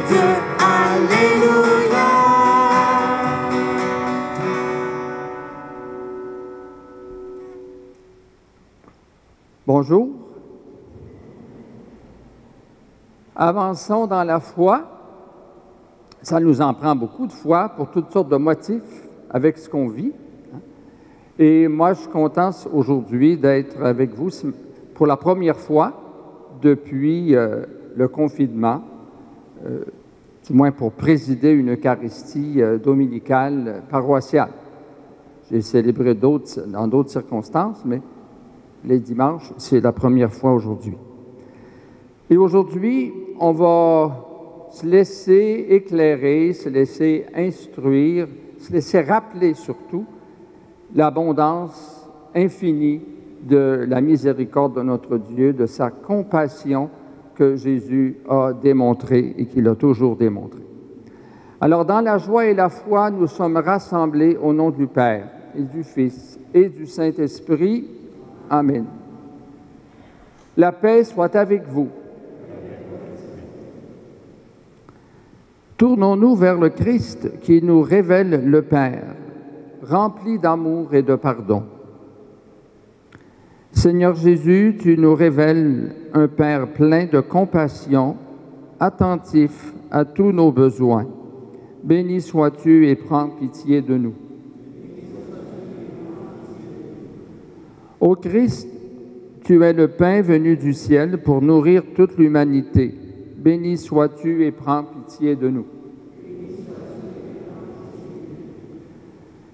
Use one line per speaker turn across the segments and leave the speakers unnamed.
Alléluia.
Bonjour. Avançons dans la foi. Ça nous en prend beaucoup de foi pour toutes sortes de motifs avec ce qu'on vit. Et moi, je suis content aujourd'hui d'être avec vous pour la première fois depuis euh, le confinement, du moins pour présider une Eucharistie euh, dominicale paroissiale. J'ai célébré d'autres dans d'autres circonstances, mais les dimanches, c'est la première fois aujourd'hui. Et aujourd'hui, on va se laisser éclairer, se laisser instruire, se laisser rappeler surtout l'abondance infinie de la miséricorde de notre Dieu, de sa compassion que Jésus a démontrée et qu'il a toujours démontrée. Alors, dans la joie et la foi, nous sommes rassemblés au nom du Père et du Fils et du Saint-Esprit. Amen. La paix soit avec vous. Tournons-nous vers le Christ qui nous révèle le Père, rempli d'amour et de pardon. Seigneur Jésus, tu nous révèles un Père plein de compassion, attentif à tous nos besoins. Béni sois-tu et prends pitié de nous. Ô Christ, tu es le pain venu du ciel pour nourrir toute l'humanité. Béni sois-tu et prends pitié de nous.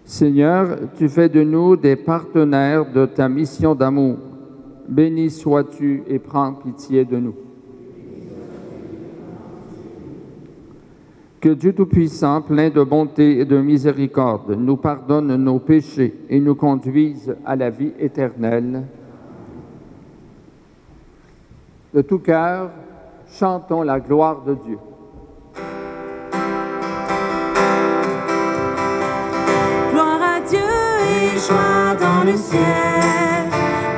Seigneur, tu fais de nous des partenaires de ta mission d'amour. Béni sois-tu et prends pitié de nous. Que Dieu Tout-Puissant, plein de bonté et de miséricorde, nous pardonne nos péchés et nous conduise à la vie éternelle. De tout cœur, chantons la gloire de Dieu.
Le ciel.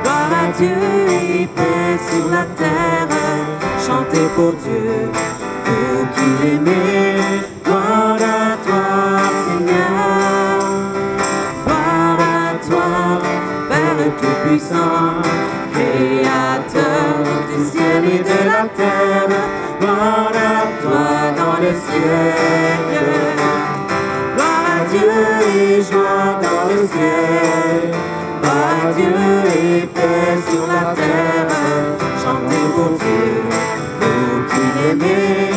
Gloire à Dieu paix sur la terre. Chantez pour Dieu, vous qui l'aimez. Gloire à toi, Seigneur. Gloire à toi, Père Tout-Puissant, Créateur du ciel et de la terre. Gloire à toi dans le ciel. Gloire à Dieu et joie dans le ciel. Dieu et paix sur la terre. Chantez pour Dieu, vous qui l'aimez.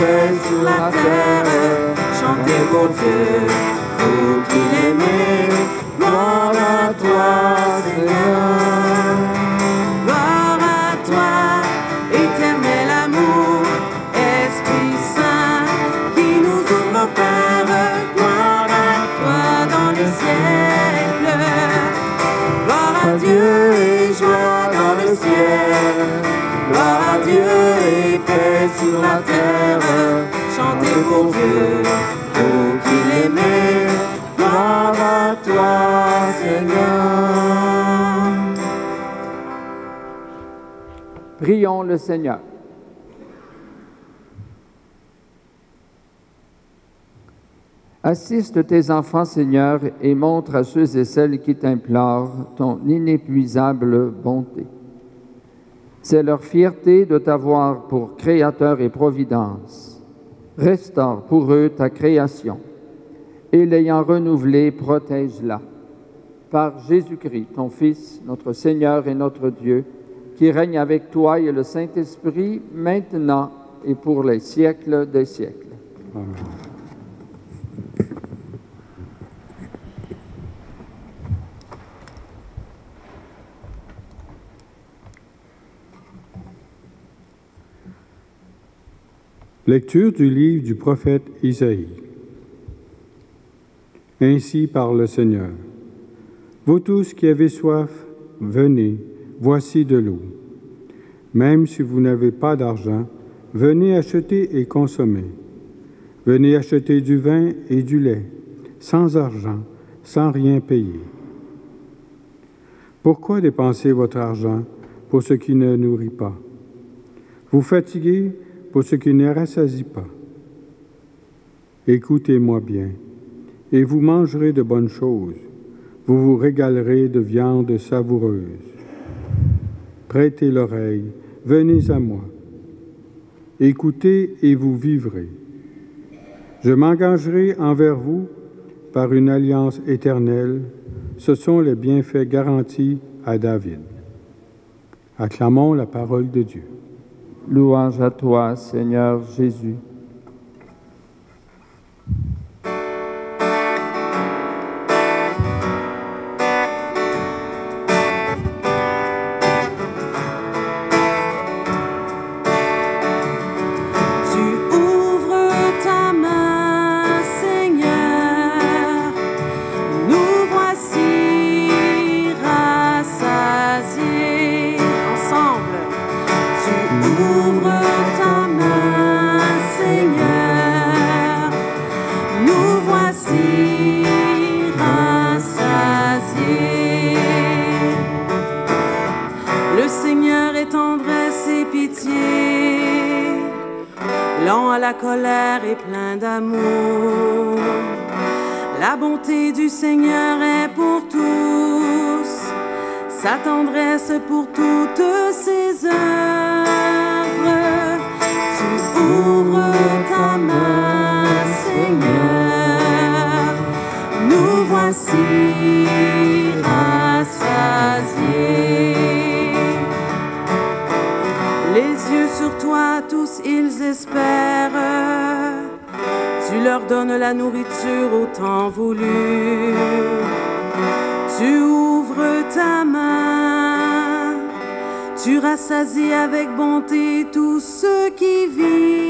Sur la terre. Chantez pour Dieu, vous qui l'aimez. Gloire à toi, Seigneur. Toi
Seigneur.
Prions le Seigneur. Assiste tes enfants, Seigneur, et montre à ceux et celles qui t'implorent ton inépuisable bonté. C'est leur fierté de t'avoir pour Créateur et Providence. Restaure pour eux ta création et l'ayant renouvelée, protège-la. Par Jésus-Christ, ton Fils, notre Seigneur et notre Dieu, qui règne avec toi et le Saint-Esprit, maintenant et pour les siècles des siècles. Amen.
Lecture du livre du prophète Isaïe. Ainsi parle le Seigneur. Vous tous qui avez soif, venez, voici de l'eau. Même si vous n'avez pas d'argent, venez acheter et consommer. Venez acheter du vin et du lait, sans argent, sans rien payer. Pourquoi dépenser votre argent pour ce qui ne nourrit pas? Vous fatiguez pour ce qui ne rassasie pas. Écoutez-moi bien, et vous mangerez de bonnes choses, vous vous régalerez de viande savoureuse. Prêtez l'oreille, venez à moi. Écoutez et vous vivrez. Je m'engagerai envers vous par une alliance éternelle. Ce sont les bienfaits garantis à David. Acclamons la parole de Dieu.
Louange à toi, Seigneur Jésus.
bonté du Seigneur est pour tous, sa tendresse pour toutes ses œuvres. Tu ouvres ta main, Seigneur, nous voici rassasiés. Les yeux sur toi, tous ils espèrent tu leur donnes la nourriture au temps voulu. Tu ouvres ta main, tu rassasies avec bonté tous ceux qui vivent.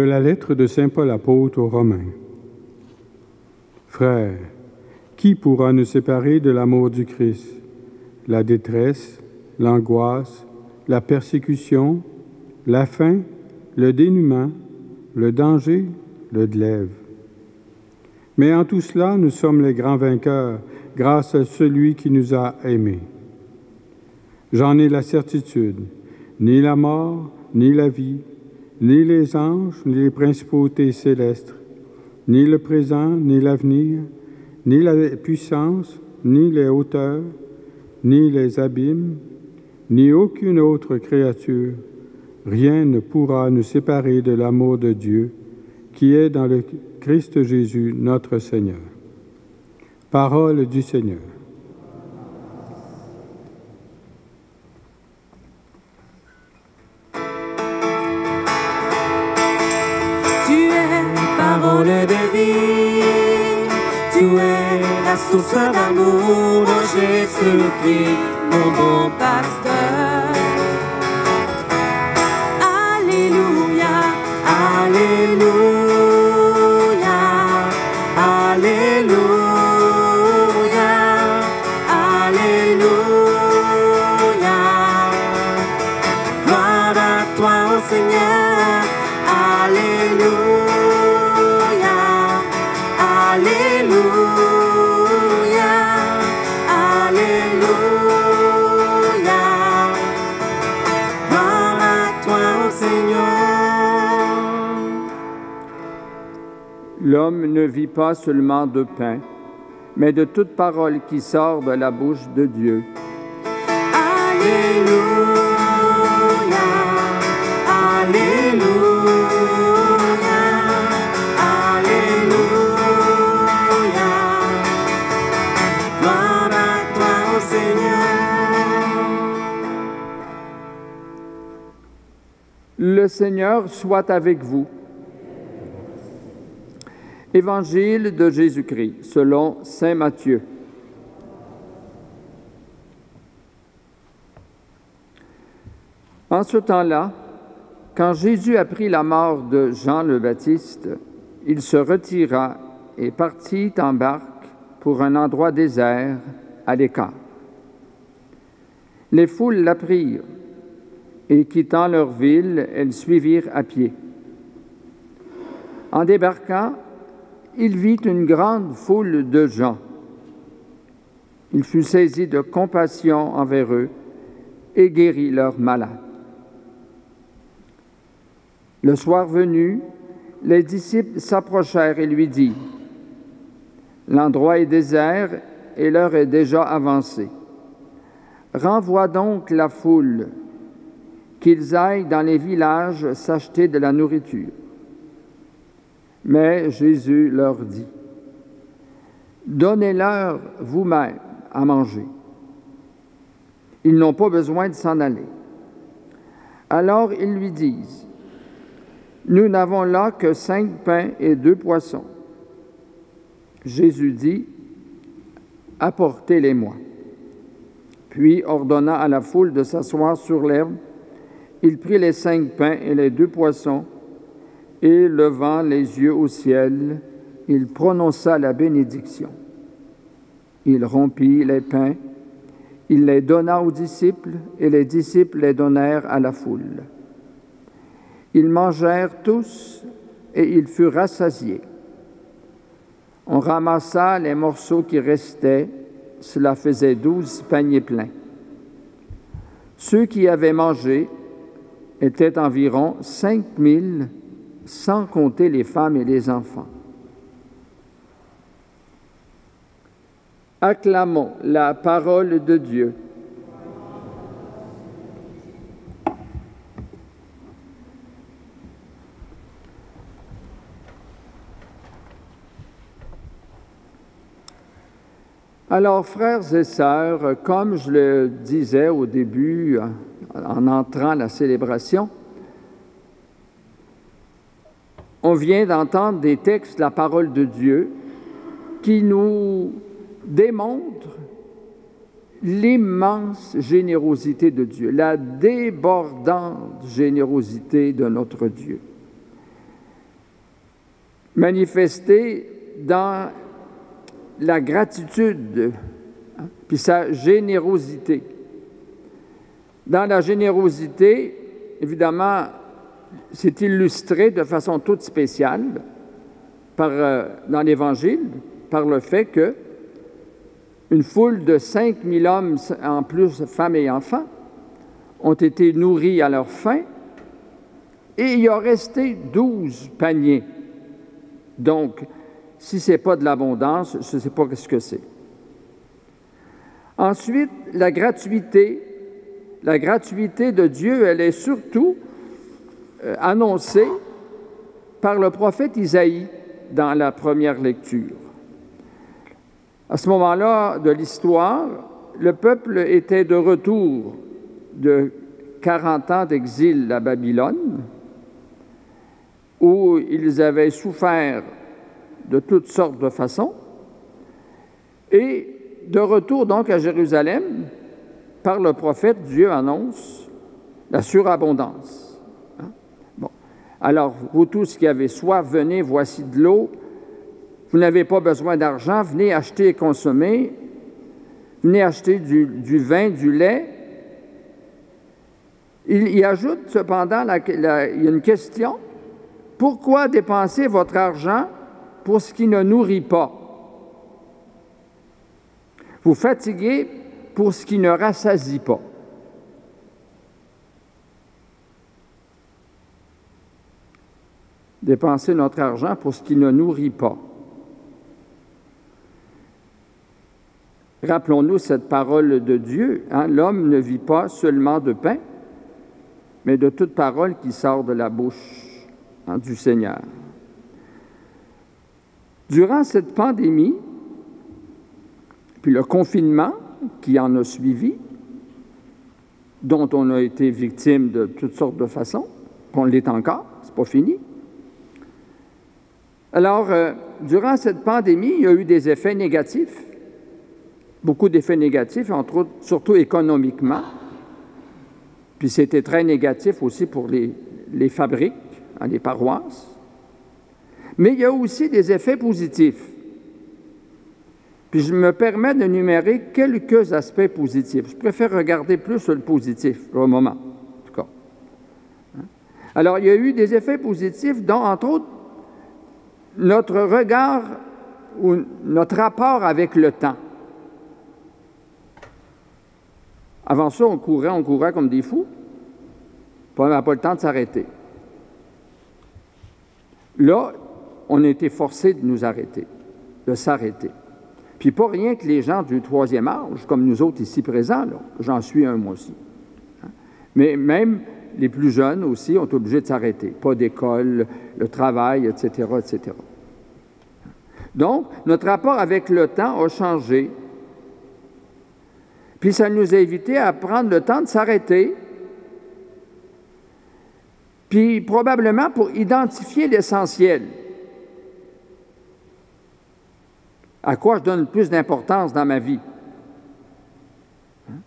la
lettre de Saint Paul apôtre aux Romains. Frères, qui pourra nous séparer de l'amour du Christ? La détresse, l'angoisse, la persécution, la faim, le dénuement, le danger, le glaive. Mais en tout cela, nous sommes les grands vainqueurs grâce à celui qui nous a aimés. J'en ai la certitude, ni la mort, ni la vie,
ni les anges, ni les principautés célestes, ni le présent, ni l'avenir, ni la puissance, ni les hauteurs, ni les abîmes, ni aucune autre créature, rien ne pourra nous séparer de l'amour de Dieu qui est dans le Christ Jésus notre Seigneur. Parole du Seigneur.
Source d'amour de Jésus-Christ,
pas seulement de pain, mais de toute parole qui sort de la bouche de Dieu.
Alléluia, Alléluia, Alléluia. Gloire à toi, Seigneur.
Le Seigneur soit avec vous. Évangile de Jésus-Christ selon Saint Matthieu. En ce temps-là, quand Jésus apprit la mort de Jean le Baptiste, il se retira et partit en barque pour un endroit désert à l'écart. Les foules l'apprirent et quittant leur ville, elles suivirent à pied. En débarquant, il vit une grande foule de gens. Il fut saisi de compassion envers eux et guérit leurs malades. Le soir venu, les disciples s'approchèrent et lui dirent, L'endroit est désert et l'heure est déjà avancée. Renvoie donc la foule, qu'ils aillent dans les villages s'acheter de la nourriture. Mais Jésus leur dit, Donnez-leur vous-même à manger. Ils n'ont pas besoin de s'en aller. Alors ils lui disent, Nous n'avons là que cinq pains et deux poissons. Jésus dit, Apportez-les-moi. Puis, ordonnant à la foule de s'asseoir sur l'herbe, il prit les cinq pains et les deux poissons, et levant les yeux au ciel, il prononça la bénédiction. Il rompit les pains, il les donna aux disciples, et les disciples les donnèrent à la foule. Ils mangèrent tous, et ils furent rassasiés. On ramassa les morceaux qui restaient, cela faisait douze paniers pleins. Ceux qui avaient mangé étaient environ cinq mille, sans compter les femmes et les enfants. Acclamons la parole de Dieu. Alors, frères et sœurs, comme je le disais au début, en entrant à la célébration, on vient d'entendre des textes la parole de Dieu qui nous démontrent l'immense générosité de Dieu, la débordante générosité de notre Dieu, manifestée dans la gratitude, hein, puis sa générosité. Dans la générosité, évidemment, c'est illustré de façon toute spéciale euh, dans l'Évangile par le fait que une foule de 5000 hommes, en plus femmes et enfants, ont été nourris à leur faim Et il y a resté douze paniers. Donc, si ce n'est pas de l'abondance, je ne sais pas ce que c'est. Ensuite, la gratuité. La gratuité de Dieu, elle est surtout euh, annoncée par le prophète Isaïe dans la première lecture. À ce moment-là de l'histoire, le peuple était de retour de 40 ans d'exil à Babylone, où ils avaient souffert de toutes sortes de façons, et de retour donc à Jérusalem, par le prophète, Dieu annonce la surabondance. Alors, vous tous qui avez soif, venez, voici de l'eau, vous n'avez pas besoin d'argent, venez acheter et consommer. Venez acheter du, vin, du lait. Il y ajoute cependant, une question. Pourquoi dépenser votre argent pour ce qui ne nourrit pas? Vous fatiguez pour ce qui ne rassasie pas. Dépenser notre argent pour ce qui ne nourrit pas. Rappelons-nous cette parole de Dieu. Hein? L'homme ne vit pas seulement de pain, mais de toute parole qui sort de la bouche hein, du Seigneur. Durant cette pandémie, puis le confinement qui en a suivi, dont on a été victime de toutes sortes de façons, qu'on l'est encore, c'est pas fini. Alors, euh, durant cette pandémie, il y a eu des effets négatifs beaucoup d'effets négatifs, entre autres, surtout économiquement. Puis c'était très négatif aussi pour les, fabriques, hein, les paroisses. Mais il y a aussi des effets positifs. Puis je me permets de numérer quelques aspects positifs. Je préfère regarder plus sur le positif pour le moment, en tout cas. Hein? Alors, il y a eu des effets positifs, dont, entre autres, notre regard ou notre rapport avec le temps. Avant ça, on courait, on courait comme des fous. on n'avait pas le temps de s'arrêter. Là, on a été forcé de nous arrêter, de s'arrêter. Puis pas rien que les gens du troisième âge, comme nous autres ici présents, j'en suis un moi aussi. Hein? Mais même les plus jeunes aussi ont été obligés de s'arrêter. Pas d'école, le travail, etc., etc. Donc, notre rapport avec le temps a changé puis ça nous a évité à prendre le temps de s'arrêter, puis probablement pour identifier l'essentiel. À quoi je donne le plus d'importance dans ma vie? Hein?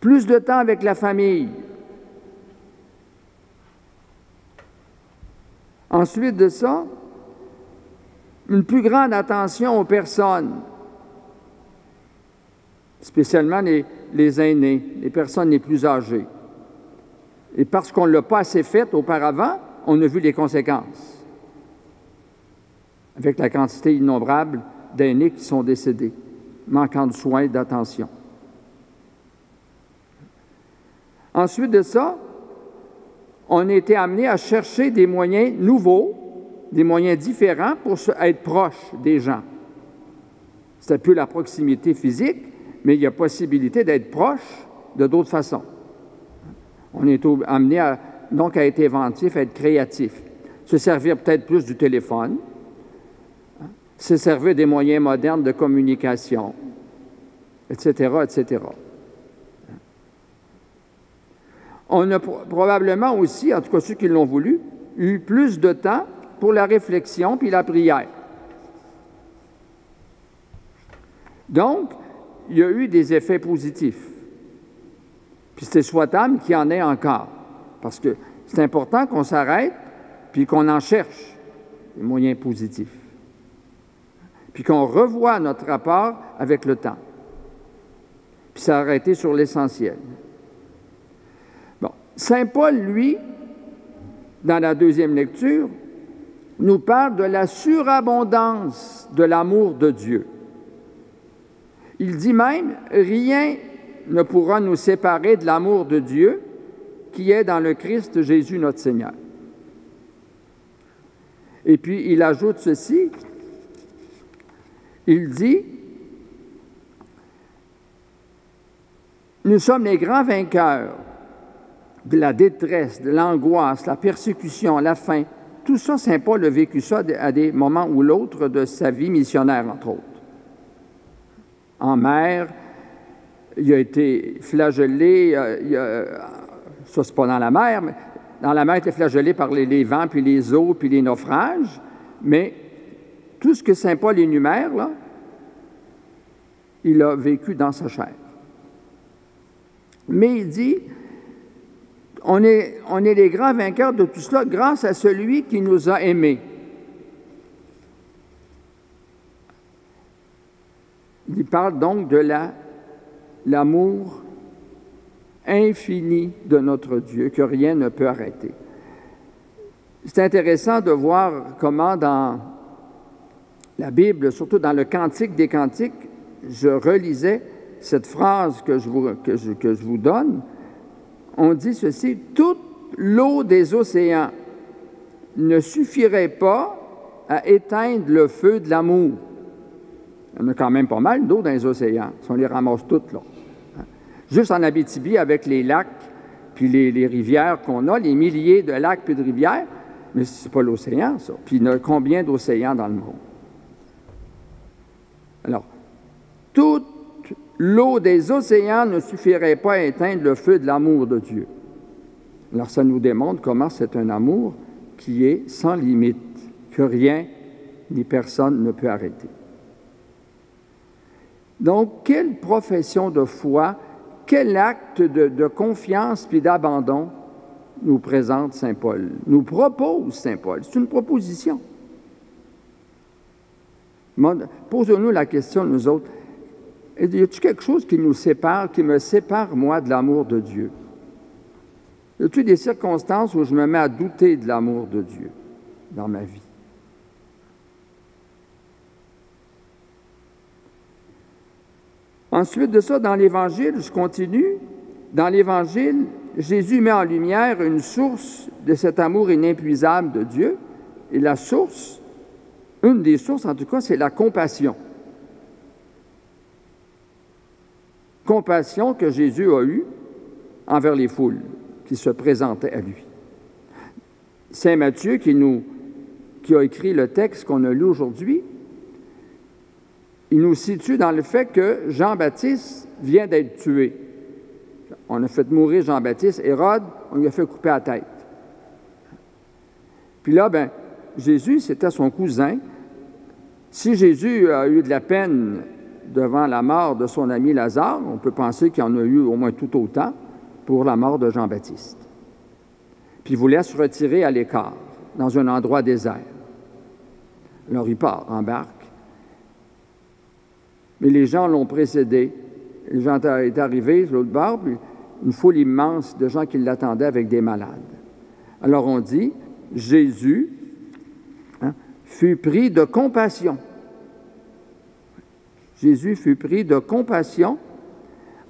Plus de temps avec la famille. Ensuite de ça, une plus grande attention aux personnes spécialement les, aînés, les personnes les plus âgées. Et parce qu'on ne l'a pas assez fait auparavant, on a vu les conséquences, avec la quantité innombrable d'aînés qui sont décédés, manquant de soins et d'attention. Ensuite de ça, on a été amené à chercher des moyens nouveaux, des moyens différents pour être proche des gens. C'était plus la proximité physique, mais il y a possibilité d'être proche de d'autres façons. On est amené à, donc à être inventif, à être créatif. Se servir peut-être plus du téléphone, se servir des moyens modernes de communication, etc., etc. On a probablement aussi, en tout cas ceux qui l'ont voulu, eu plus de temps pour la réflexion puis la prière. Donc, il y a eu des effets positifs. Puis c'est souhaitable qu'il y en ait encore, parce que c'est important qu'on s'arrête, puis qu'on en cherche des moyens positifs, puis qu'on revoie notre rapport avec le temps, puis s'arrêter sur l'essentiel. Saint Paul, lui, dans la deuxième lecture, nous parle de la surabondance de l'amour de Dieu. Il dit même, rien ne pourra nous séparer de l'amour de Dieu qui est dans le Christ Jésus notre Seigneur. Et puis il ajoute ceci, il dit, nous sommes les grands vainqueurs de la détresse, de l'angoisse, la persécution, la faim. Tout ça, Saint Paul a vécu ça à des moments ou l'autre de sa vie missionnaire, entre autres. En mer, il a été flagellé, il a, ça c'est pas dans la mer, mais dans la mer, il a été flagellé par les, vents, puis les eaux, puis les naufrages, mais tout ce que Saint Paul énumère, là, il a vécu dans sa chair. Mais il dit, on est, les grands vainqueurs de tout cela grâce à celui qui nous a aimés. Il parle donc de la, l'amour infini de notre Dieu que rien ne peut arrêter. C'est intéressant de voir comment dans la Bible, surtout dans le Cantique des Cantiques, je relisais cette phrase que je vous donne, on dit ceci, toute l'eau des océans ne suffirait pas à éteindre le feu de l'amour. Il y en a quand même pas mal d'eau dans les océans, si on les ramasse toutes là. Juste en Abitibi, avec les lacs puis les, rivières qu'on a, les milliers de lacs puis de rivières, mais ce n'est pas l'océan, ça. Puis il y a combien d'océans dans le monde? Alors, toute l'eau des océans ne suffirait pas à éteindre le feu de l'amour de Dieu. Alors ça nous démontre comment c'est un amour qui est sans limite, que rien ni personne ne peut arrêter. Donc, quelle profession de foi, quel acte de, confiance puis d'abandon nous présente Saint Paul, nous propose Saint Paul. C'est une proposition. Posons-nous la question, nous autres, y a-t-il quelque chose qui nous sépare, qui me sépare, moi, de l'amour de Dieu? Y a-t-il des circonstances où je me mets à douter de l'amour de Dieu dans ma vie? Ensuite de ça, dans l'Évangile, je continue. Dans l'Évangile, Jésus met en lumière une source de cet amour inépuisable de Dieu. Et la source, une des sources en tout cas, c'est la compassion. Compassion que Jésus a eue envers les foules qui se présentaient à lui. Saint Matthieu, qui, nous, qui a écrit le texte qu'on a lu aujourd'hui, il nous situe dans le fait que Jean-Baptiste vient d'être tué. On a fait mourir Jean-Baptiste. Hérode, on lui a fait couper la tête. Puis là, ben, Jésus, c'était son cousin. Si Jésus a eu de la peine devant la mort de son ami Lazare, on peut penser qu'il y en a eu au moins tout autant pour la mort de Jean-Baptiste. Puis il voulait se retirer à l'écart, dans un endroit désert. Alors il part, embarque. Mais les gens l'ont précédé. Les gens étaient arrivés sur l'autre bord, une foule immense de gens qui l'attendaient avec des malades. Alors on dit, Jésus hein, fut pris de compassion Jésus fut pris de compassion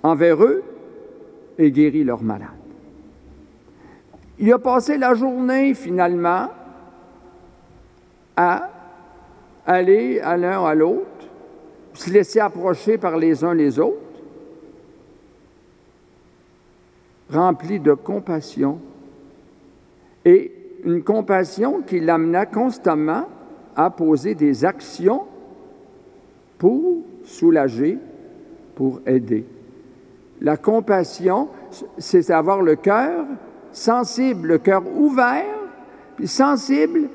envers eux et guérit leurs malades. Il a passé la journée finalement à aller à l'un à l'autre, se laisser approcher par les uns les autres, rempli de compassion et une compassion qui l'amena constamment à poser des actions pour soulager, pour aider. La compassion, c'est avoir le cœur sensible, le cœur ouvert, puis sensible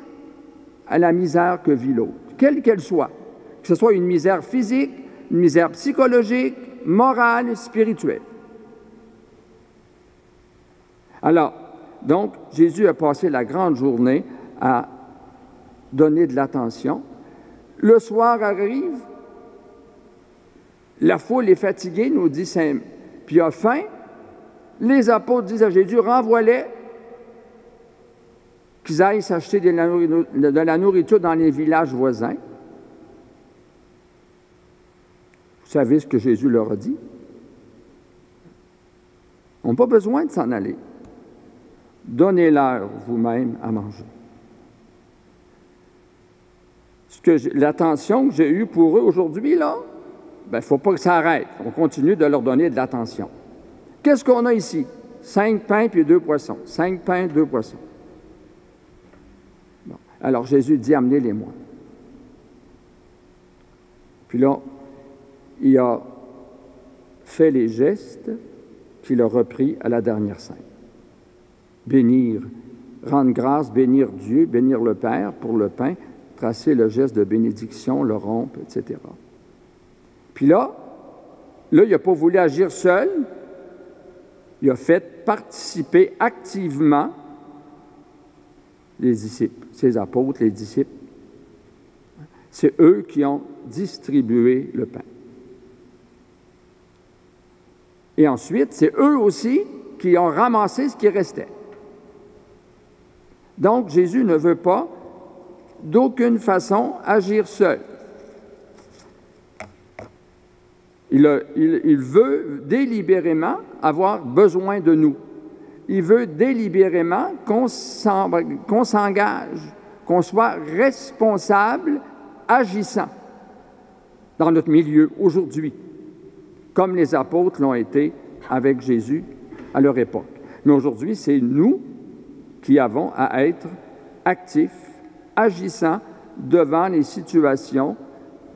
à la misère que vit l'autre, quelle qu'elle soit, que ce soit une misère physique, une misère psychologique, morale, spirituelle. Alors, donc, Jésus a passé la grande journée à donner de l'attention. Le soir arrive, la foule est fatiguée, nous dit Saint, puis a faim. Les apôtres disent à Jésus, renvoie-les, qu'ils aillent s'acheter de la nourriture dans les villages voisins. Vous savez ce que Jésus leur a dit? On n'a pas besoin de s'en aller. Donnez-leur vous-même à manger. L'attention que j'ai eue pour eux aujourd'hui, là, il ben, ne faut pas que ça arrête. On continue de leur donner de l'attention. Qu'est-ce qu'on a ici? Cinq pains puis deux poissons. Cinq pains, deux poissons. Alors Jésus dit, amenez-les-moi. Puis là, il a fait les gestes qu'il a repris à la dernière scène. Bénir, rendre grâce, bénir Dieu, bénir le Père pour le pain, tracer le geste de bénédiction, le rompre, etc. Puis là, là, il n'a pas voulu agir seul, il a fait participer activement les disciples, ses apôtres, les disciples. C'est eux qui ont distribué le pain. Et ensuite, c'est eux aussi qui ont ramassé ce qui restait. Donc, Jésus ne veut pas d'aucune façon agir seul. Il, veut délibérément avoir besoin de nous. Il veut délibérément qu'on s'engage, qu'on soit responsable, agissant dans notre milieu aujourd'hui, comme les apôtres l'ont été avec Jésus à leur époque. Mais aujourd'hui, c'est nous qui avons à être actifs, agissants devant les situations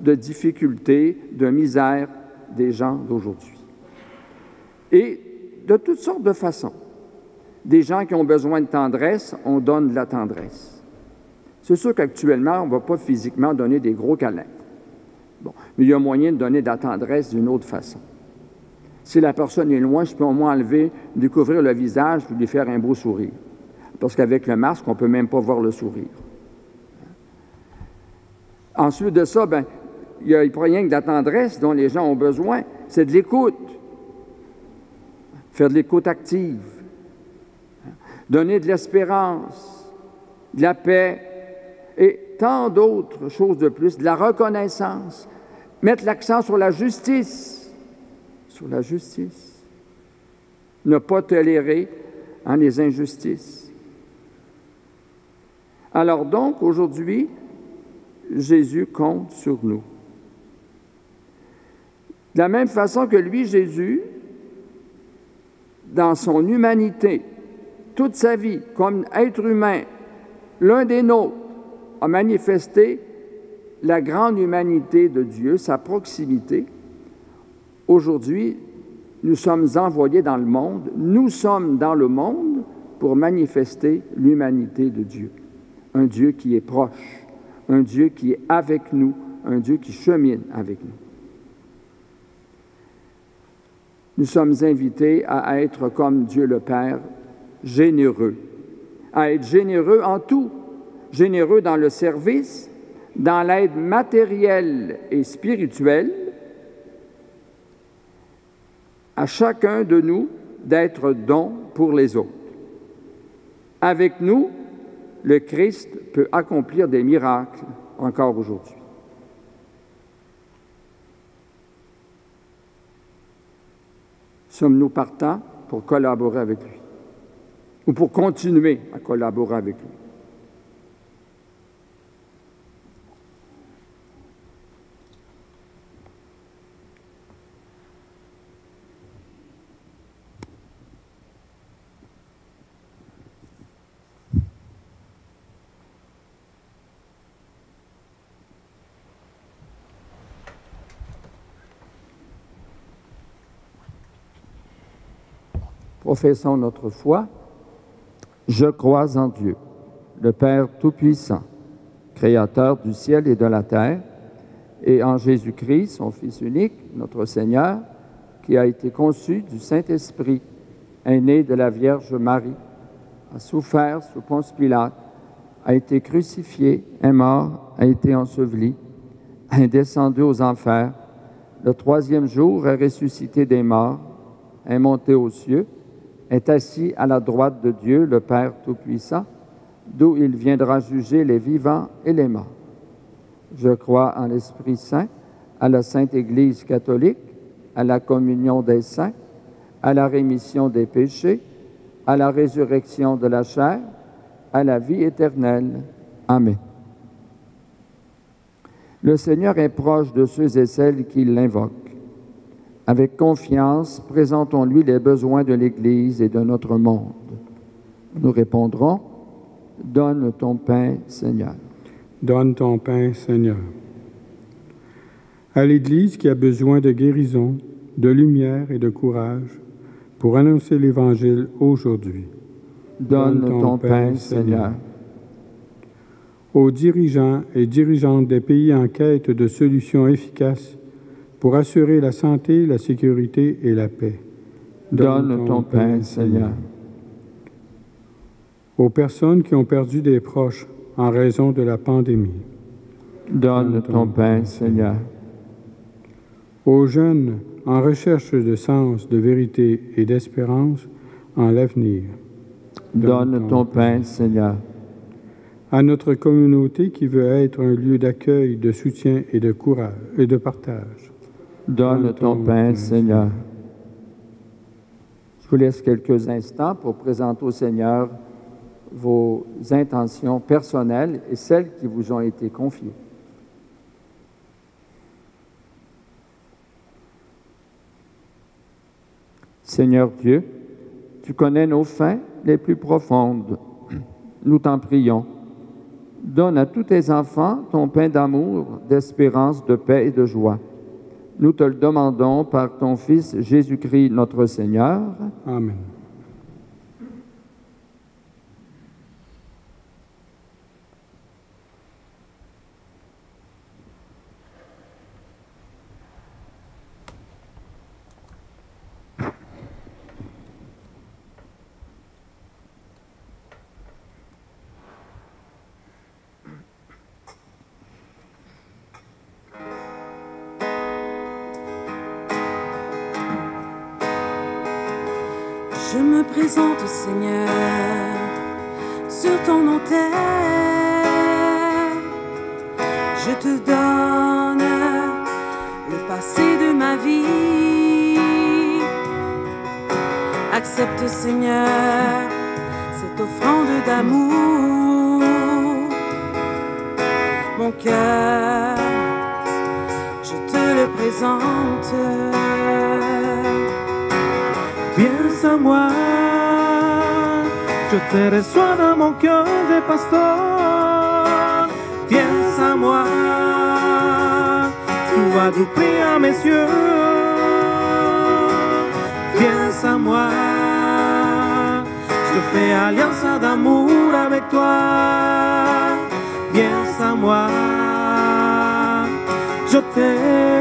de difficulté, de misère des gens d'aujourd'hui. Et de toutes sortes de façons. Des gens qui ont besoin de tendresse, on donne de la tendresse. C'est sûr qu'actuellement, on ne va pas physiquement donner des gros câlins. Bon, mais il y a moyen de donner de la tendresse d'une autre façon. Si la personne est loin, je peux au moins enlever, découvrir le visage puis lui faire un beau sourire. Parce qu'avec le masque, on ne peut même pas voir le sourire. Ensuite de ça, ben, il n'y a pas rien que de la tendresse dont les gens ont besoin, c'est de l'écoute. Faire de l'écoute active. Donner de l'espérance, de la paix et tant d'autres choses de plus, de la reconnaissance. Mettre l'accent sur la justice. Sur la justice. Ne pas tolérer les injustices. Alors donc, aujourd'hui, Jésus compte sur nous. De la même façon que lui, Jésus, dans son humanité, toute sa vie, comme être humain, l'un des nôtres, a manifesté la grande humanité de Dieu, sa proximité. Aujourd'hui, nous sommes envoyés dans le monde, nous sommes dans le monde pour manifester l'humanité de Dieu. Un Dieu qui est proche, un Dieu qui est avec nous, un Dieu qui chemine avec nous. Nous sommes invités à être comme Dieu le Père, généreux, à être généreux en tout, généreux dans le service, dans l'aide matérielle et spirituelle, à chacun de nous d'être don pour les autres. Avec nous, le Christ peut accomplir des miracles encore aujourd'hui. Sommes-nous partants pour collaborer avec lui ou pour continuer à collaborer avec lui? Professons notre foi. Je crois en Dieu, le Père Tout-Puissant, Créateur du ciel et de la terre, et en Jésus-Christ, son Fils unique, notre Seigneur, qui a été conçu du Saint-Esprit, est né de la Vierge Marie, a souffert sous Ponce Pilate, a été crucifié, est mort, a été enseveli, est descendu aux enfers, le troisième jour est ressuscité des morts, est monté aux cieux, est assis à la droite de Dieu, le Père Tout-Puissant, d'où il viendra juger les vivants et les morts. Je crois en l'Esprit Saint, à la Sainte Église catholique, à la communion des saints, à la rémission des péchés, à la résurrection de la chair, à la vie éternelle. Amen. Le Seigneur est proche de ceux et celles qui l'invoquent. Avec confiance, présentons-lui les besoins de l'Église et de notre monde. Nous répondrons, Donne ton pain, Seigneur.
Donne ton pain, Seigneur. À l'Église qui a besoin de guérison, de lumière et de courage pour annoncer l'Évangile aujourd'hui.
Donne, ton, pain, Seigneur.
Aux dirigeants et dirigeantes des pays en quête de solutions efficaces pour assurer la santé, la sécurité et la paix.
Donne, ton, pain, Seigneur.
Aux personnes qui ont perdu des proches en raison de la pandémie.
Donne, ton, pain, Seigneur.
Aux jeunes en recherche de sens, de vérité et d'espérance en l'avenir.
Donne, ton, pain, Seigneur.
À notre communauté qui veut être un lieu d'accueil, de soutien et de courage et de partage.
Donne ton pain, Seigneur. Je vous laisse quelques instants pour présenter au Seigneur vos intentions personnelles et celles qui vous ont été confiées. Seigneur Dieu, tu connais nos fins les plus profondes. Nous t'en prions. Donne à tous tes enfants ton pain d'amour, d'espérance, de paix et de joie nous te le demandons par ton Fils Jésus-Christ notre Seigneur.
Amen.
Je me présente, Seigneur, sur ton antenne. Je te donne le passé de ma vie. Accepte, Seigneur, cette offrande d'amour. Mon cœur, je te le présente à moi. je te resuena mon cœur de pastor. à moi, tu vas du prix à mes yeux. Piensa moi, je fais alliance d'amour avec toi. Piensa moi, je t'aime.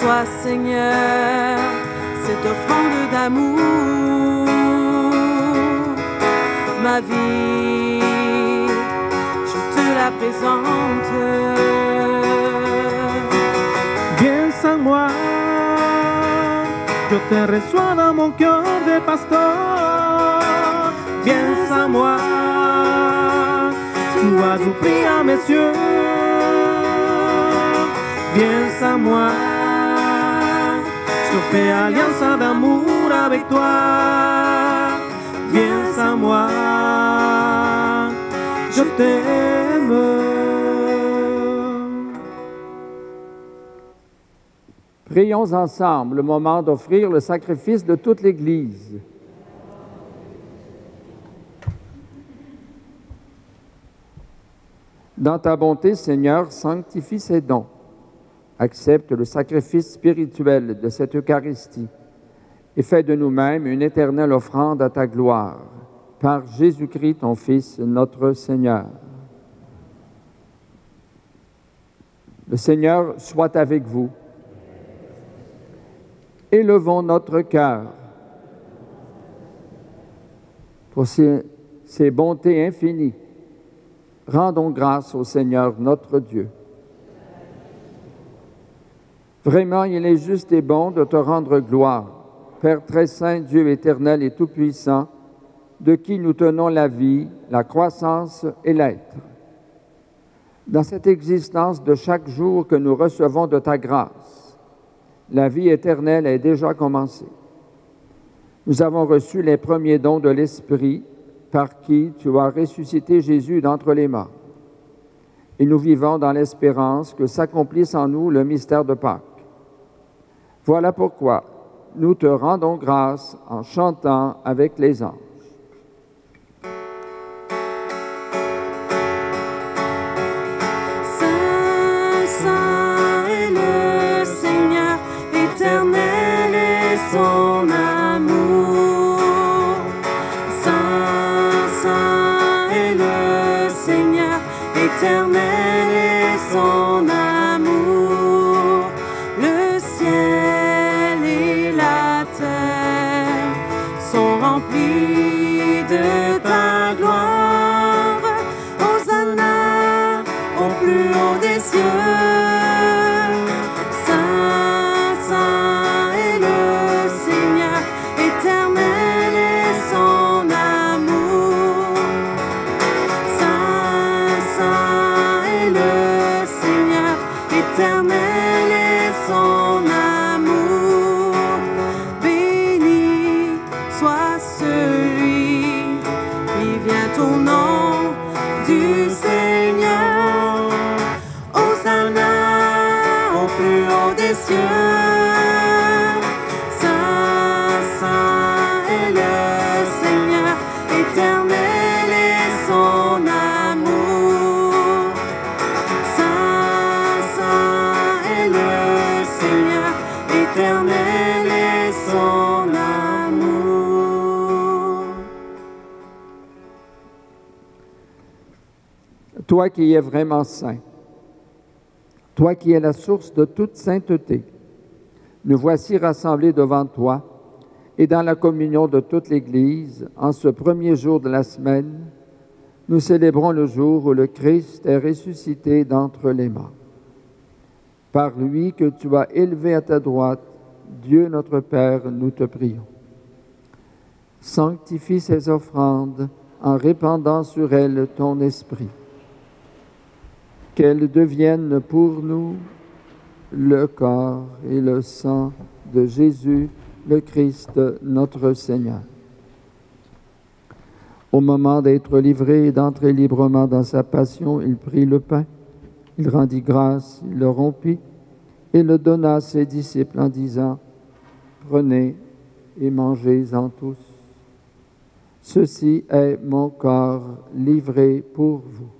Reçois, Seigneur, cette offrande d'amour. Ma vie, je te la présente.
Viens sans moi, je te reçois dans mon cœur de pasteur. Viens sans moi, tu as pris à mes yeux. Viens à moi, je fais alliance d'amour avec toi. Viens à moi, je t'aime.
Prions ensemble le moment d'offrir le sacrifice de toute l'Église. Dans ta bonté, Seigneur, sanctifie ces dons accepte le sacrifice spirituel de cette Eucharistie et fais de nous-mêmes une éternelle offrande à ta gloire, par Jésus-Christ, ton Fils, notre Seigneur. Le Seigneur soit avec vous. Élevons notre cœur pour ses, ses bontés infinies. Rendons grâce au Seigneur notre Dieu. Vraiment, il est juste et bon de te rendre gloire, Père très saint, Dieu éternel et tout-puissant, de qui nous tenons la vie, la croissance et l'être. Dans cette existence de chaque jour que nous recevons de ta grâce, la vie éternelle est déjà commencée. Nous avons reçu les premiers dons de l'Esprit par qui tu as ressuscité Jésus d'entre les morts. Et nous vivons dans l'espérance que s'accomplisse en nous le mystère de Pâques. Voilà pourquoi nous te rendons grâce en chantant avec les anges.
Éternel
Toi qui es vraiment saint, toi qui es la source de toute sainteté, nous voici rassemblés devant toi et dans la communion de toute l'Église, en ce premier jour de la semaine, nous célébrons le jour où le Christ est ressuscité d'entre les morts. Par lui que tu as élevé à ta droite, Dieu notre Père, nous te prions. Sanctifie ces offrandes en répandant sur elles ton esprit. Qu'elles deviennent pour nous le corps et le sang de Jésus, le Christ, notre Seigneur. Au moment d'être livré et d'entrer librement dans sa passion, il prit le pain, il rendit grâce, il le rompit et le donna à ses disciples en disant, Prenez et mangez-en tous. Ceci est mon corps livré pour vous.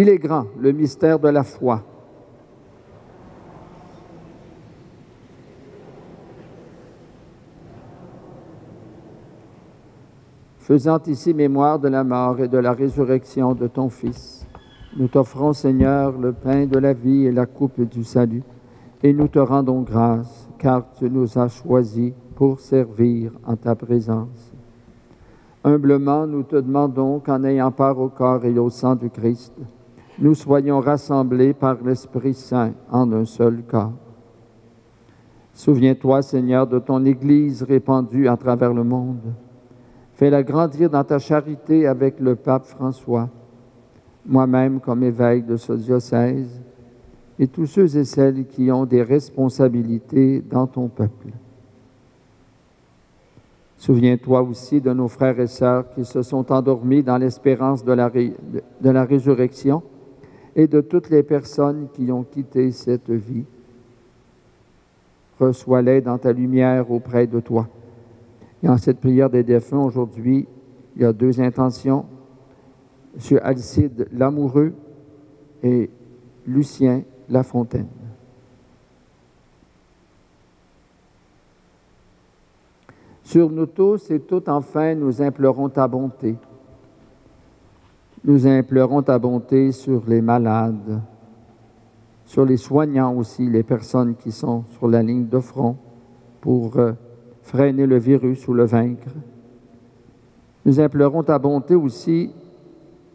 Il est grand, le mystère de la foi. Faisant ici mémoire de la mort et de la résurrection de ton Fils, nous t'offrons, Seigneur, le pain de la vie et la coupe du salut, et nous te rendons grâce, car tu nous as choisis pour servir en ta présence. Humblement, nous te demandons qu'en ayant part au corps et au sang du Christ, nous soyons rassemblés par l'Esprit Saint en un seul corps. Souviens-toi, Seigneur, de ton Église répandue à travers le monde. Fais-la grandir dans ta charité avec le pape François, moi-même comme évêque de ce diocèse, et tous ceux et celles qui ont des responsabilités dans ton peuple. Souviens-toi aussi de nos frères et sœurs qui se sont endormis dans l'espérance de, de la résurrection et de toutes les personnes qui ont quitté cette vie. Reçois-les dans ta lumière auprès de toi. Et en cette prière des défunts, aujourd'hui, il y a deux intentions. M. Alcide Lamoureux et Lucien Lafontaine. Sur nous tous et toutes, enfin, nous implorons ta bonté. Nous implorons ta bonté sur les malades, sur les soignants aussi, les personnes qui sont sur la ligne de front pour euh, freiner le virus ou le vaincre. Nous implorons ta bonté aussi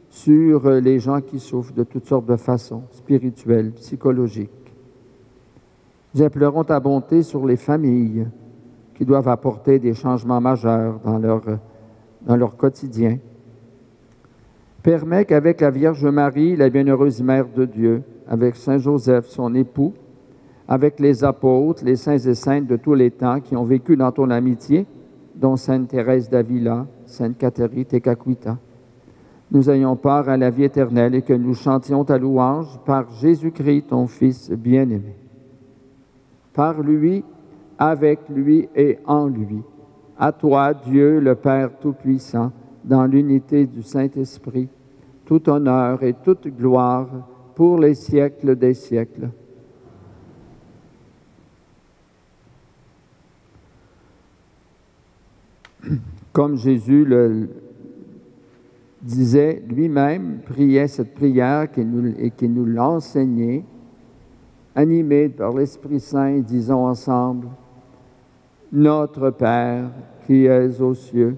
sur euh, les gens qui souffrent de toutes sortes de façons, spirituelles, psychologiques. Nous implorons ta bonté sur les familles, qui doivent apporter des changements majeurs dans leur, dans leur quotidien. Permets qu'avec la Vierge Marie, la bienheureuse Mère de Dieu, avec Saint Joseph, son époux, avec les apôtres, les saints et saintes de tous les temps qui ont vécu dans ton amitié, dont Sainte Thérèse d'Avila, Sainte Catherine Tekakwita, nous ayons part à la vie éternelle et que nous chantions ta louange par Jésus-Christ, ton Fils bien-aimé. Par lui, avec lui et en lui. À toi, Dieu le Père Tout-Puissant, dans l'unité du Saint-Esprit, tout honneur et toute gloire pour les siècles des siècles. Comme Jésus le disait lui-même, priait cette prière et qui nous l'a enseignée, animé par l'Esprit Saint, disons ensemble, notre Père qui es aux cieux,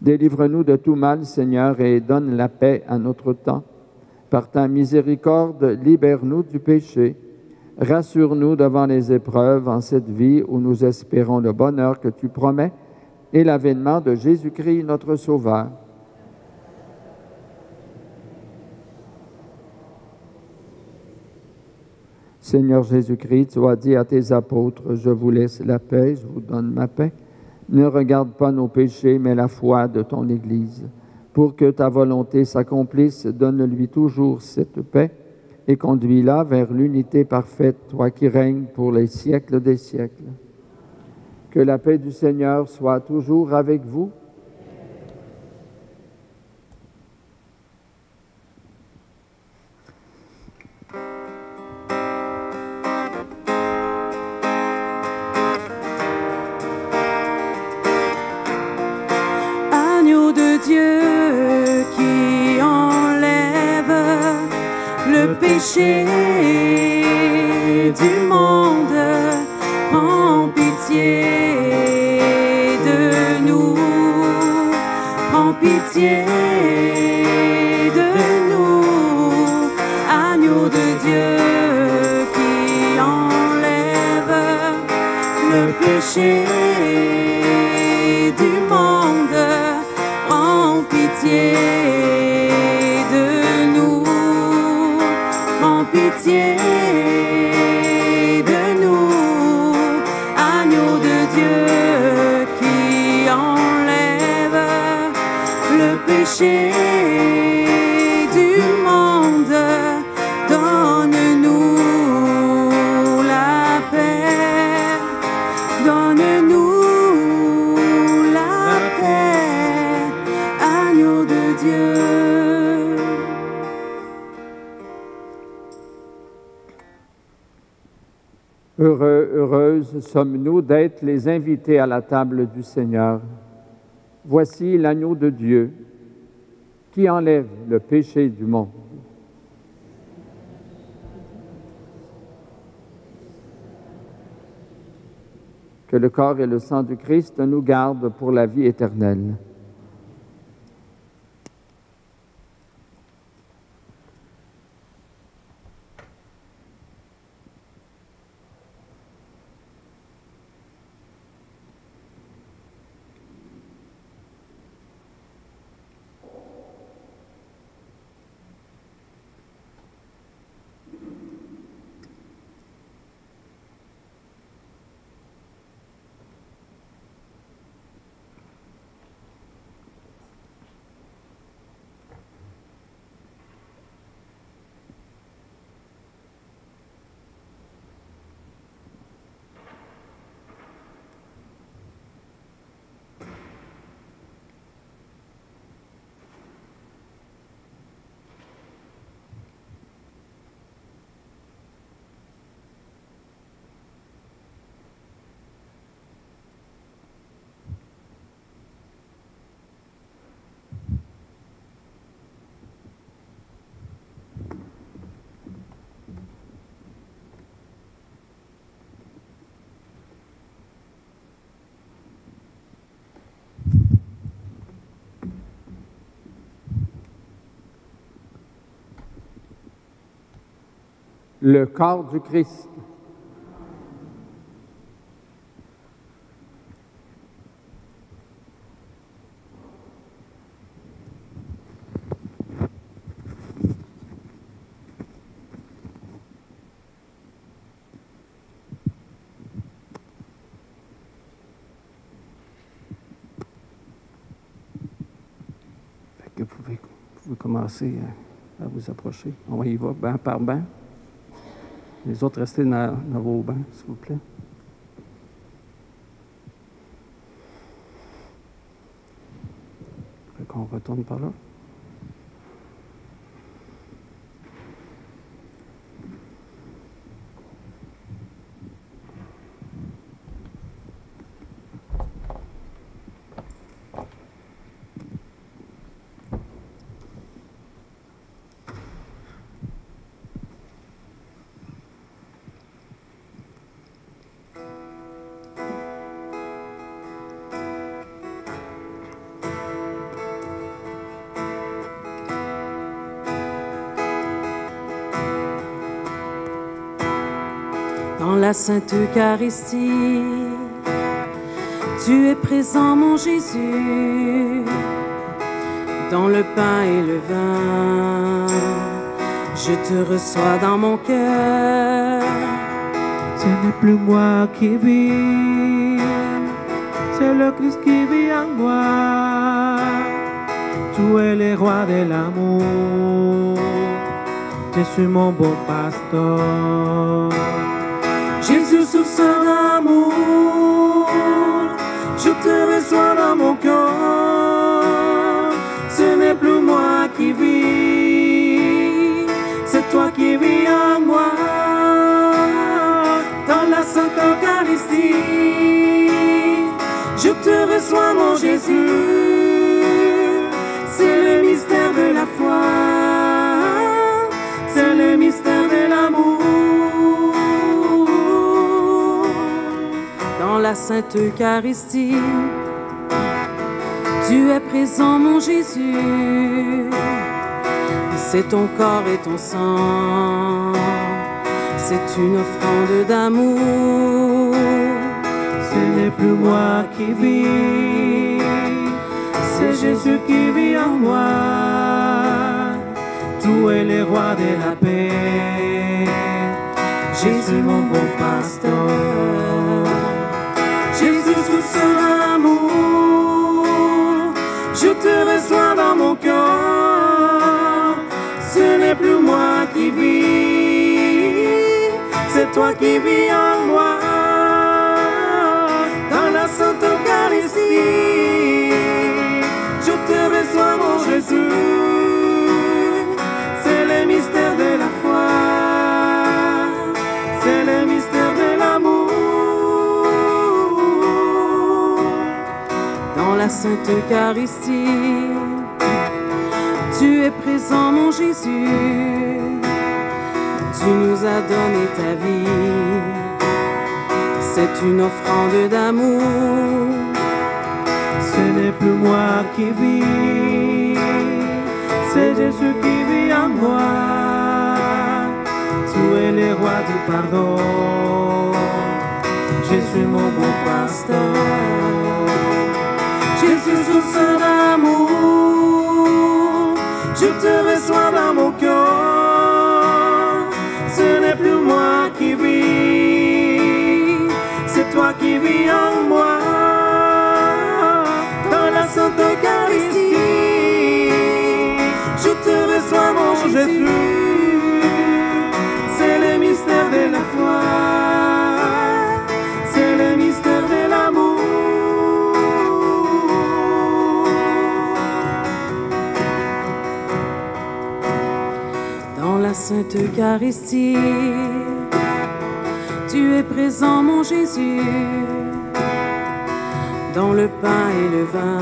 Délivre-nous de tout mal, Seigneur, et donne la paix à notre temps. Par ta miséricorde, libère-nous du péché. Rassure-nous devant les épreuves en cette vie où nous espérons le bonheur que tu promets et l'avènement de Jésus-Christ, notre Sauveur. Seigneur Jésus-Christ, tu as dit à tes apôtres, je vous laisse la paix, je vous donne ma paix. Ne regarde pas nos péchés, mais la foi de ton Église. Pour que ta volonté s'accomplisse, donne-lui toujours cette paix et conduis-la vers l'unité parfaite, toi qui règnes pour les siècles des siècles. Que la paix du Seigneur soit toujours avec vous.
Du monde, en pitié de nous, en pitié de nous, agneau de Dieu qui enlève le péché du monde, en pitié. pitié le péché.
Heureux, heureuses sommes-nous d'être les invités à la table du Seigneur. Voici l'agneau de Dieu qui enlève le péché du monde. Que le corps et le sang du Christ nous gardent pour la vie éternelle. Le corps du Christ.
Vous pouvez, vous commencer à, à vous approcher. On y va, banc par banc. Les autres, restez dans, vos bancs, s'il vous plaît. Qu'on retourne par là.
Sainte Eucharistie. Tu es présent, mon Jésus, dans le pain et le vin. Je te reçois dans mon cœur.
Ce n'est plus moi qui vis, c'est le Christ qui vit en moi. Tu es le roi de l'amour, je suis mon bon pasteur. D'amour, je te reçois dans mon cœur. Ce n'est plus moi qui vis, c'est toi qui vis en moi. Dans la Sainte Eucharistie, je te reçois, mon Jésus.
Sainte Eucharistie. Tu es présent, mon Jésus. C'est ton corps et ton sang. C'est une offrande d'amour.
Ce n'est plus moi qui vis, c'est Jésus qui vit en moi. Tu es le roi de la paix, Jésus mon bon pasteur. Toi qui vis en moi. Dans la Sainte Eucharistie, je te reçois mon Jésus. C'est le mystère de la foi, c'est le mystère de l'amour.
dans la Sainte Eucharistie. Tu es présent, mon Jésus. Tu nous as donné ta vie. C'est une offrande d'amour.
Ce n'est plus moi qui vis, c'est Jésus qui vit en moi. Tu es le roi du pardon, je suis mon bon pasteur. Jésus sous Eucharistie.
Tu es présent, mon Jésus, dans le pain et le vin.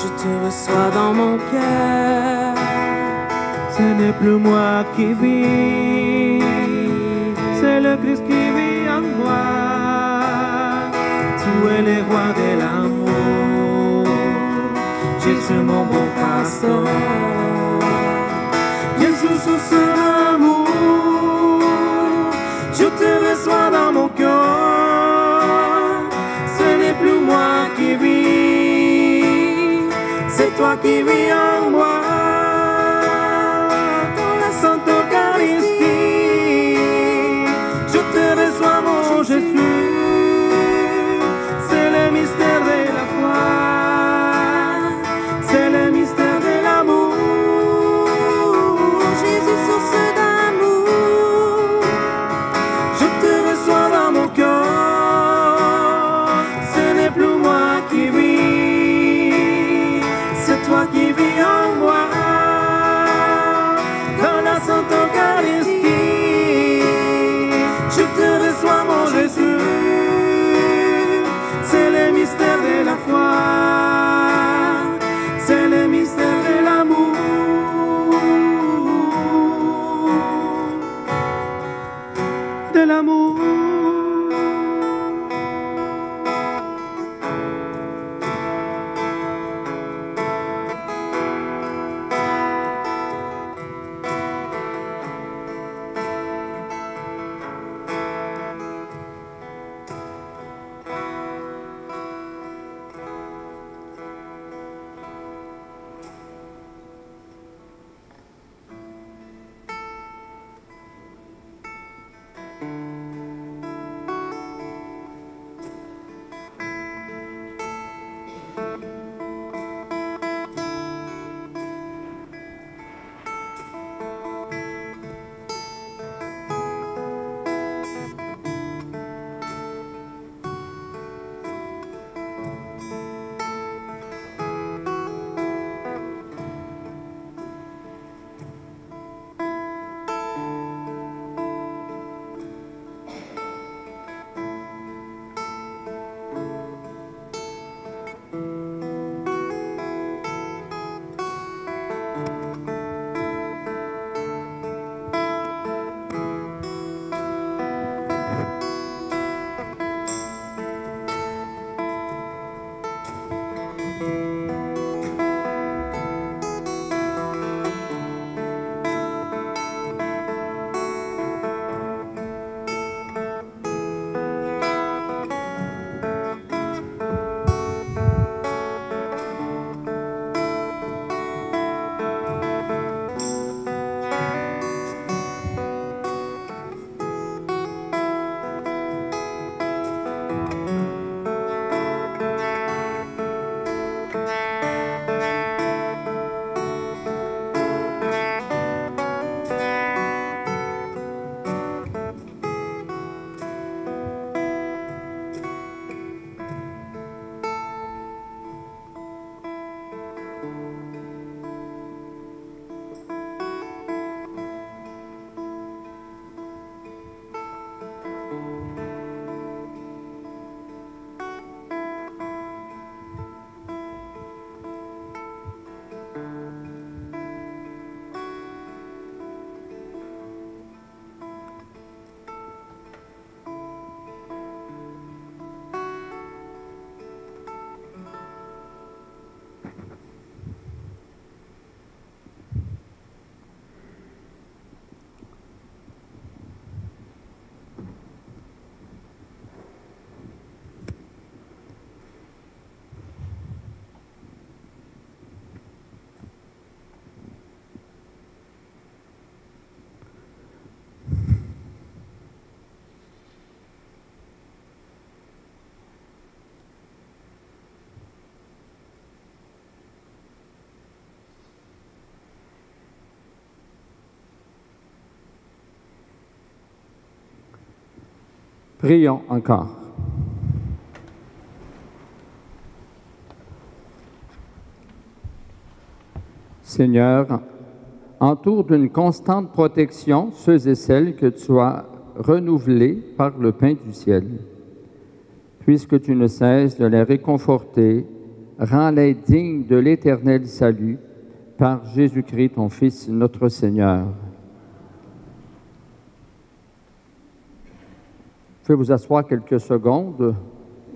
Je te reçois dans mon cœur.
Ce n'est plus moi qui vis, c'est le Christ qui vit en moi. Tu es le roi de l'amour, Jésus mon bon pasteur. Sous ce amour, je te reçois dans mon cœur. Ce n'est plus moi qui vis, c'est toi qui vis.
Prions encore. Seigneur, entoure d'une constante protection ceux et celles que tu as renouvelés par le pain du ciel. Puisque tu ne cesses de les réconforter, rends-les dignes de l'éternel salut par Jésus-Christ, ton Fils, notre Seigneur. Pouvez vous asseoir quelques secondes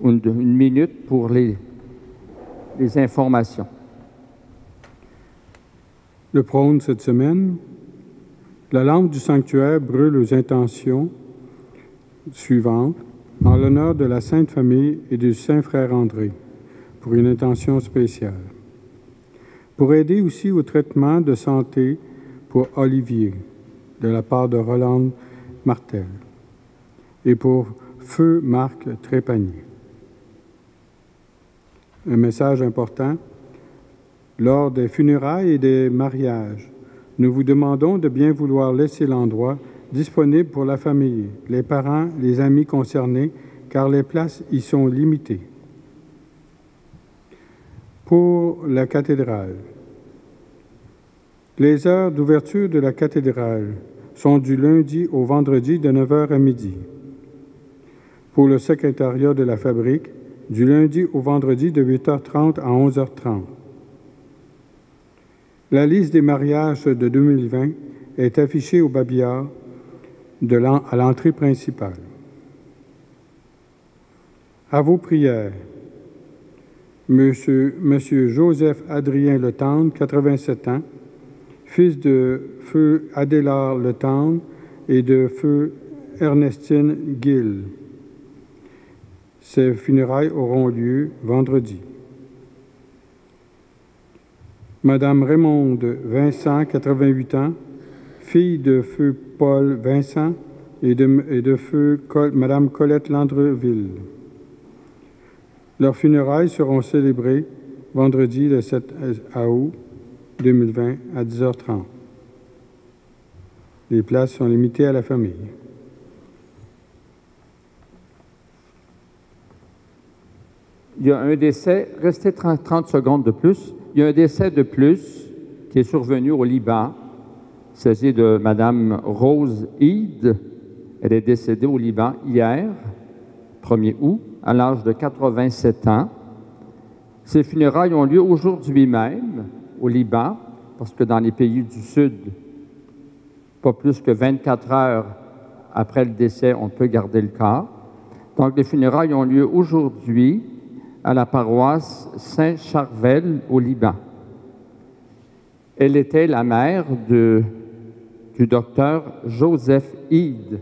ou une, une minute pour les, les informations.
Le prône cette semaine, la lampe du sanctuaire brûle aux intentions suivantes en l'honneur de la Sainte Famille et du Saint Frère André, pour une intention spéciale. pour aider aussi au traitement de santé pour Olivier, de la part de Roland Martel, et pour Feu Marc Trépanier. Un message important. Lors des funérailles et des mariages, nous vous demandons de bien vouloir laisser l'endroit disponible pour la famille, les parents, les amis concernés, car les places y sont limitées. Pour la cathédrale, les heures d'ouverture de la cathédrale sont du lundi au vendredi de 9h à midi. Pour le secrétariat de la fabrique, du lundi au vendredi de 8h30 à 11h30. La liste des mariages de 2020 est affichée au babillard à l'entrée principale. À vos prières, Monsieur, Monsieur Joseph Adrien Letendre, 87 ans, fils de feu Adélard Letendre et de feu Ernestine Gill. Ces funérailles auront lieu vendredi. Madame Raymonde Vincent, 88 ans, fille de feu Paul Vincent et de, feu Madame Colette Landreville. Leurs funérailles seront célébrées vendredi le 7 août 2020 à 10h30. Les places sont limitées à la famille.
Il y a un décès, restez 30, secondes de plus. Il y a un décès de plus qui est survenu au Liban. Il s'agit de Mme Rose Eid. Elle est décédée au Liban hier, 1er août, à l'âge de 87 ans. Ses funérailles ont lieu aujourd'hui même au Liban, parce que dans les pays du Sud, pas plus que 24 heures après le décès, on peut garder le corps. Donc les funérailles ont lieu aujourd'hui à la paroisse Saint-Charvel au Liban. Elle était la mère du docteur Joseph Hyde,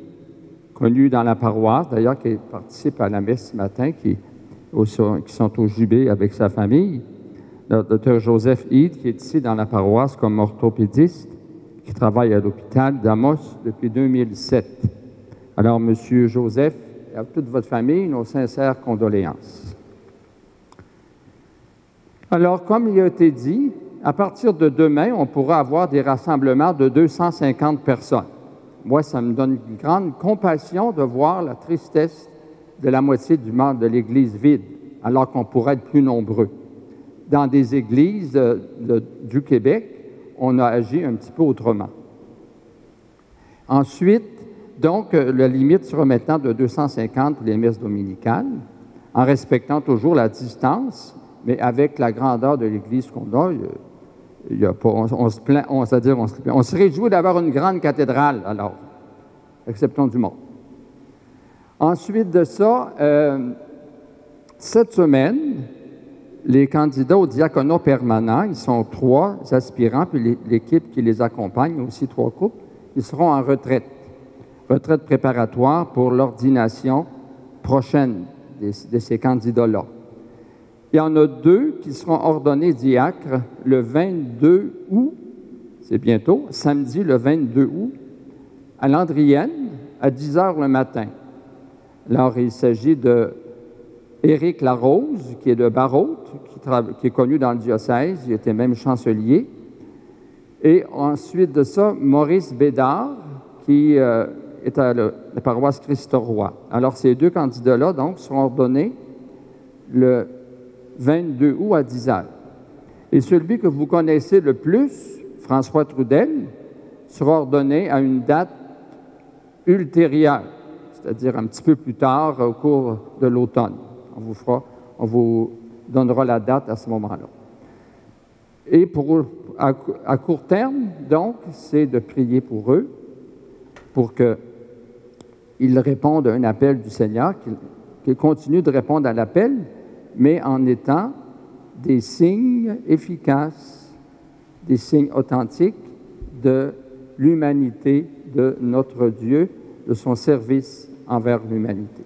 connu dans la paroisse, d'ailleurs qui participe à la messe ce matin, qui, qui sont au Jubé avec sa famille. Le docteur Joseph Hyde, qui est ici dans la paroisse comme orthopédiste, qui travaille à l'hôpital d'Amos depuis 2007. Alors, Monsieur Joseph à toute votre famille, nos sincères condoléances. Alors, comme il a été dit, à partir de demain, on pourra avoir des rassemblements de 250 personnes. Moi, ça me donne une grande compassion de voir la tristesse de la moitié du monde de l'Église vide, alors qu'on pourrait être plus nombreux. Dans des églises du Québec, on a agi un petit peu autrement. Ensuite, donc, la limite sera maintenant de 250 pour les messes dominicales, en respectant toujours la distance mais avec la grandeur de l'Église qu'on a, il a pas, on, se plaint, on, dire se, on se réjouit d'avoir une grande cathédrale, alors, acceptons du monde. Ensuite de ça, euh, cette semaine, les candidats au diaconat permanent, ils sont trois aspirants, puis l'équipe qui les accompagne, aussi trois couples, ils seront en retraite. Retraite préparatoire pour l'ordination prochaine de ces candidats-là. Il y en a deux qui seront ordonnés diacres le 22 août, c'est bientôt, samedi le 22 août, à Landrienne, à 10 heures le matin. Alors, il s'agit de Éric Larose, qui est de Barrault, qui, est connu dans le diocèse, il était même chancelier. Et ensuite de ça, Maurice Bédard, qui euh, est à la, paroisse Christ-Roi. Alors, ces deux candidats-là, donc, seront ordonnés le 22 août à 10 heures. Et celui que vous connaissez le plus, François Trudel, sera ordonné à une date ultérieure, c'est-à-dire un petit peu plus tard au cours de l'automne. On vous fera, on vous donnera la date à ce moment-là. Et pour, à, court terme, donc, c'est de prier pour eux, pour qu'ils répondent à un appel du Seigneur, qu'ils continuent de répondre à l'appel, mais en étant des signes efficaces, des signes authentiques de l'humanité de notre Dieu, de son service envers l'humanité.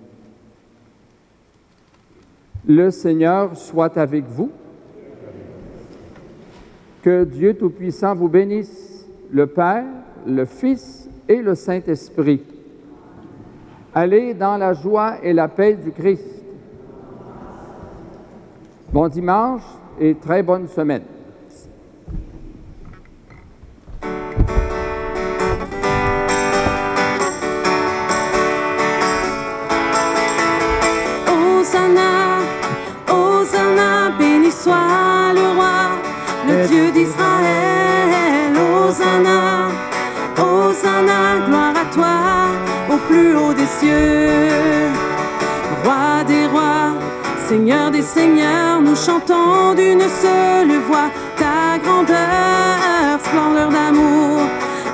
Le Seigneur soit avec vous. Que Dieu Tout-Puissant vous bénisse, le Père, le Fils et le Saint-Esprit. Allez dans la joie et la paix du Christ. Bon dimanche et très bonne semaine.
Hosanna, Hosanna, béni soit le roi, le Dieu d'Israël. Hosanna, Hosanna, gloire à toi, au plus haut des cieux. Roi des rois, Seigneur des seigneurs, nous chantons d'une seule voix ta grandeur, splendeur d'amour,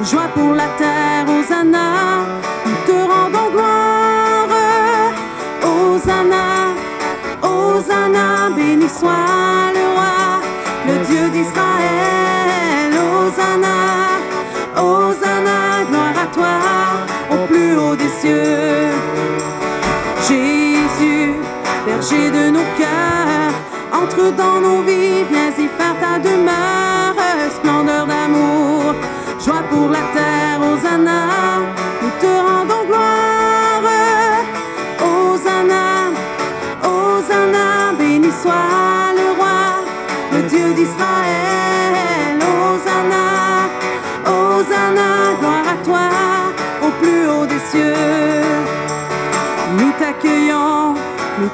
joie pour la terre, Hosanna, nous te rendons gloire. Hosanna, Hosanna, béni soit le roi, le Dieu d'Israël. Hosanna, Hosanna, gloire à toi, au plus haut des cieux. Jésus, berger de nos cœurs, entre dans nos vies, viens y faire ta demeure,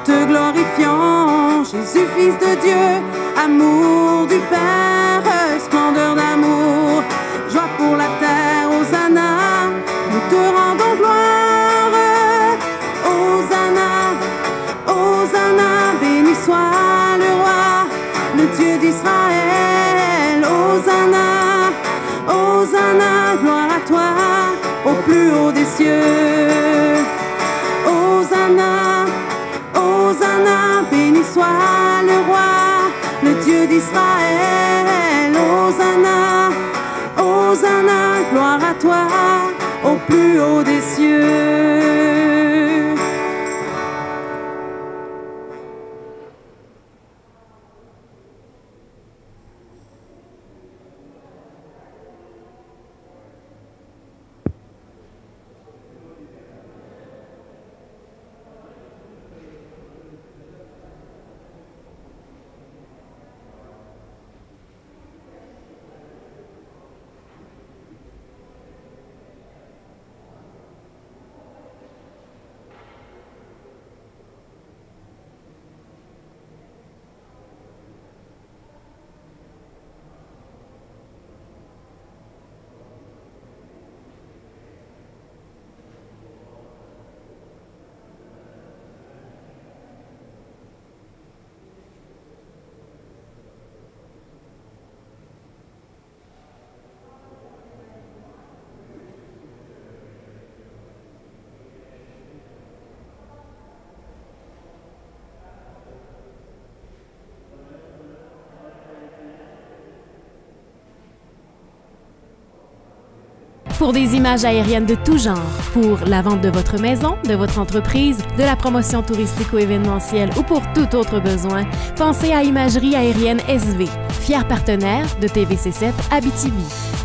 te glorifions, Jésus, Fils de Dieu, amour du Père,
Pour des images aériennes de tout genre, pour la vente de votre maison, de votre entreprise, de la promotion touristique ou événementielle ou pour tout autre besoin, pensez à Imagerie aérienne SV, fier partenaire de TVC7 Abitibi.